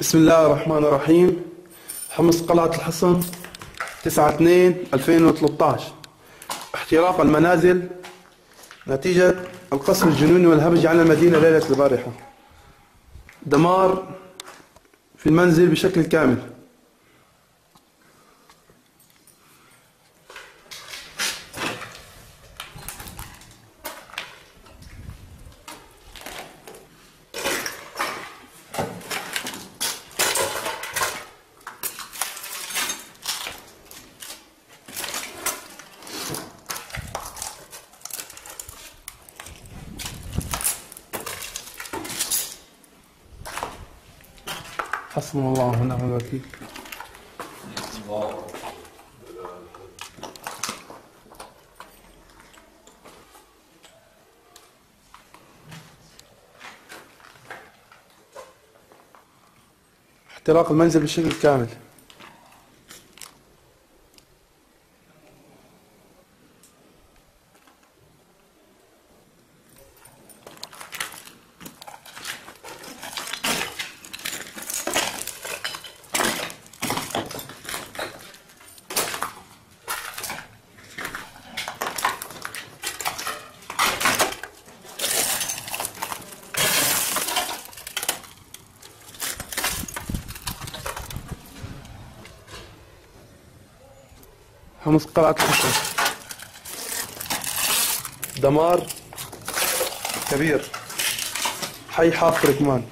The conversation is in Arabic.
بسم الله الرحمن الرحيم. حمص قلعة الحصن 9 2 2013 احتراق المنازل نتيجة القصف الجنوني والهبج على المدينة ليلة البارحة. دمار في المنزل بشكل كامل. حسبنا الله ونعم الوكيل. احتراق المنزل بشكل كامل خمس قرعات الحشرة دمار كبير حي حافر كمان